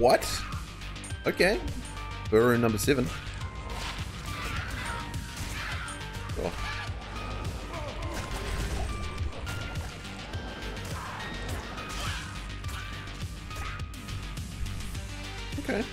What? Okay. Burrow number seven. Oh. Okay.